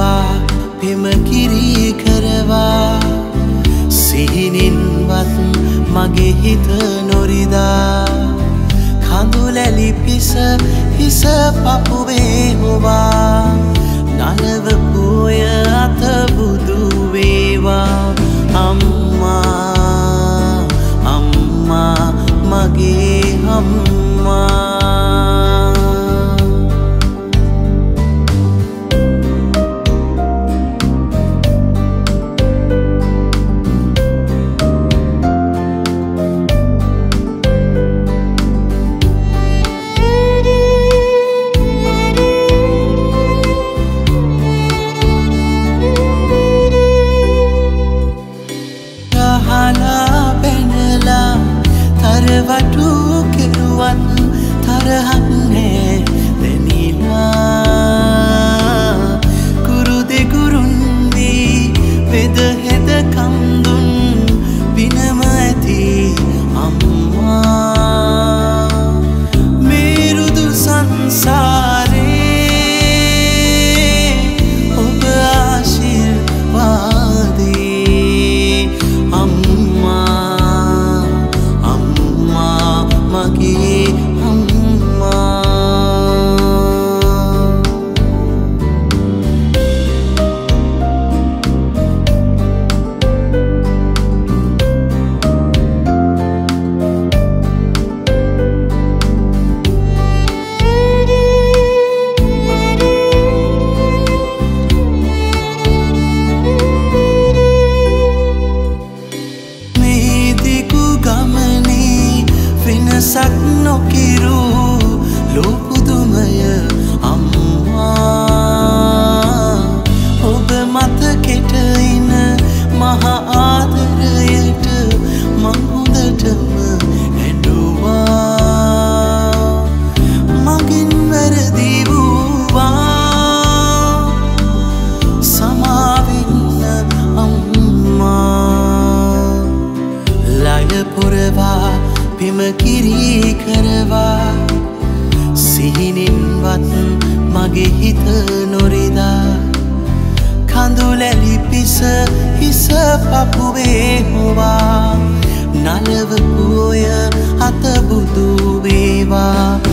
කරවා පෙමකිරී කරවා. සිහිනින්වත් මගේ හිත නොරිදා. කඳුලැලි පිස හිස පපුවේ But do මගේ වෙනසක් නොකිරු ලෝපුදුමය අම්මා. ඔබ මතකෙට එන මහ පෙමකිරී කරවා සිහිනින්වත් මගේ හිත නොරිදා. කඳුලැලි පිස හිස පපුවේ හොවා. නලවපුය අතබුදුවේවා අම්මා